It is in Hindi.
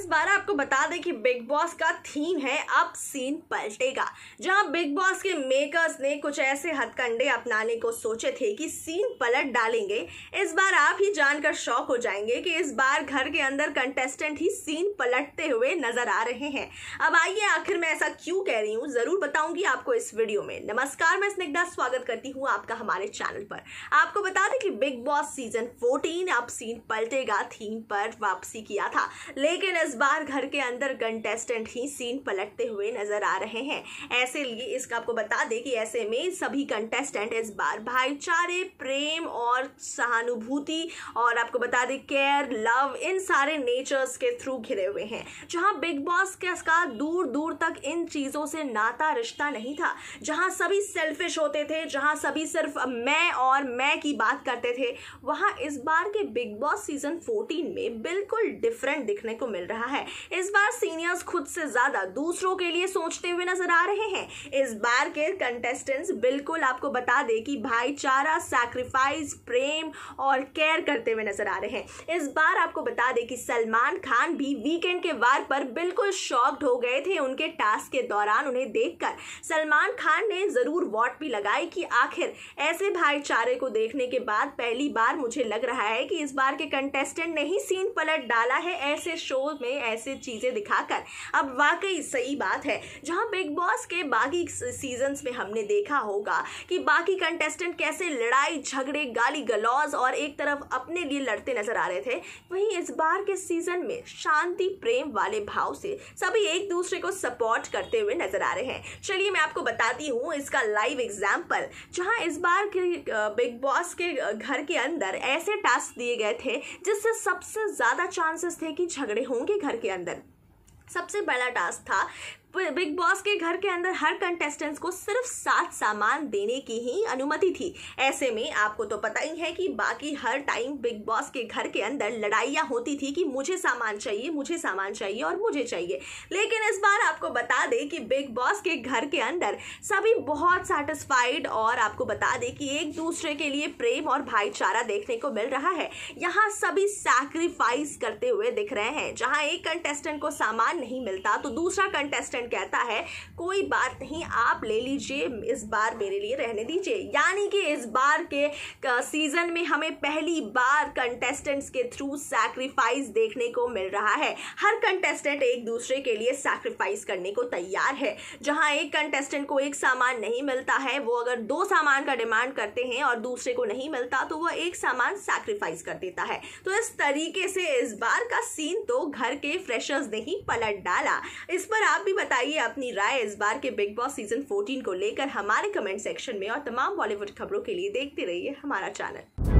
इस बार आपको बता दें कि बिग बॉस का थीम है अब सीन पलटेगा। जहाँ बिग बॉस के मेकर्स ने कुछ ऐसे हथकंडे अपनाने को सोचे थे कि सीन पलट डालेंगे, इस बार आप ही जानकर शौक हो जाएँगे कि इस बार घर के अंदर कंटेस्टेंट ही सीन पलटते हुए नज़र आ रहे हैं। अब आइए आखिर मैं ऐसा क्यों कह रही हूँ, ज़रूर बताऊँगी आपको इस वीडियो में। नमस्कार, मैं स्निग्धा स्वागत करती हूँ आपका हमारे चैनल पर। आपको बता दें कि बिग बॉस सीज़न 14 अब सीन पलटेगा थीम पर वापसी किया था, लेकिन इस बार घर के अंदर कंटेस्टेंट ही सीन पलटते हुए नज़र आ रहे हैं। ऐसे लिए इसका आपको बता दें कि ऐसे में सभी कंटेस्टेंट इस बार भाईचारे, प्रेम और सहानुभूति और आपको बता दें केयर लव इन सारे नेचर्स के थ्रू घिरे हुए हैं। जहाँ बिग बॉस के का दूर दूर तक इन चीज़ों से नाता रिश्ता नहीं था, जहाँ सभी सेल्फिश होते थे, जहाँ सभी सिर्फ़ मैं और मैं की बात करते थे, वहाँ इस बार के बिग बॉस सीज़न 14 में बिल्कुल डिफरेंट दिखने को मिल रहा है। इस बार सीनियर्स खुद से ज़्यादा दूसरों के लिए सोचते हुए नज़र आ रहे हैं। इस बार के कंटेस्टेंट्स बिल्कुल आपको बता दे कि भाईचारा सैक्रिफाइस प्रेम और केयर करते हुए नज़र आ रहे हैं। इस बार आपको बता दे कि सलमान खान भी वीकेंड के वार पर बिल्कुल शॉक्ड हो गए थे उनके टास्क के दौरान उन्हें देखकर। सलमान खान ने ज़रूर वॉट भी लगाई कि आखिर ऐसे भाईचारे को देखने के बाद पहली बार मुझे लग रहा है कि इस बार के कंटेस्टेंट ने ही सीन पलट डाला है। ऐसे शो में ऐसे चीज़ें दिखाकर। अब वाकई सही बात है, जहाँ बिग बॉस के बाकी सीज़न में हमने देखा होगा कि बाकी कंटेस्टेंट कैसे लड़ाई, झगड़े, गाली गलौज और एक तरफ़ अपने लिए लड़ते नज़र आ रहे थे, वहीं इस बार के सीज़न में शांति, प्रेम वाले भाव से सभी एक दूसरे को सपोर्ट करते हुए नज़र आ रहे हैं। चलिए मैं आपको बताती हूँ इसका लाइव एग्ज़ाम्पल जहाँ इस बार के बिग बॉस के घर के अंदर ऐसे टास्क दिए गए थे, जिससे सबसे ज़्यादा चांसेस थे कि झगड़े होंगे। घर के अंदर सबसे बड़ा टास्क था बिग बॉस के घर के अंदर हर कंटेस्टेंट्स को सिर्फ़ सात सामान देने की ही अनुमति थी। ऐसे में आपको तो पता ही है कि बाकी हर टाइम बिग बॉस के घर के अंदर लड़ाइयाँ होती थी कि मुझे सामान चाहिए, मुझे सामान चाहिए और मुझे चाहिए। लेकिन इस बार आपको बता दें कि बिग बॉस के घर के अंदर सभी बहुत सेटिस्फाइड और आपको बता दें कि एक दूसरे के लिए प्रेम और भाईचारा देखने को मिल रहा है। यहाँ सभी सैक्रिफाइस करते हुए दिख रहे हैं। जहाँ एक कंटेस्टेंट को सामान नहीं मिलता तो दूसरा कंटेस्टेंट कंटेस्टेंट कहता है, कोई बात नहीं, आप ले लीजिए, इस बार मेरे लिए रहने दीजिए। यानी कि इस बार के सीज़न में हमें पहली बार कंटेस्टेंट्स के थ्रू सैक्रिफाइस देखने को मिल रहा है। हर कंटेस्टेंट एक दूसरे के लिए सैक्रिफाइस करने को तैयार है। जहाँ एक कंटेस्टेंट को एक सामान नहीं मिलता है, वो अगर दो सामान का डिमांड करते हैं और दूसरे को नहीं मिलता तो वो एक सामान सैक्रिफाइस कर देता है। तो इस तरीके से इस बार का सीन तो घर के फ्रेशर्स ने ही पलट डाला। इस पर आप भी बताइए अपनी राय इस बार के बिग बॉस सीज़न 14 को लेकर हमारे कमेंट सेक्शन में और तमाम बॉलीवुड खबरों के लिए देखते रहिए हमारा चैनल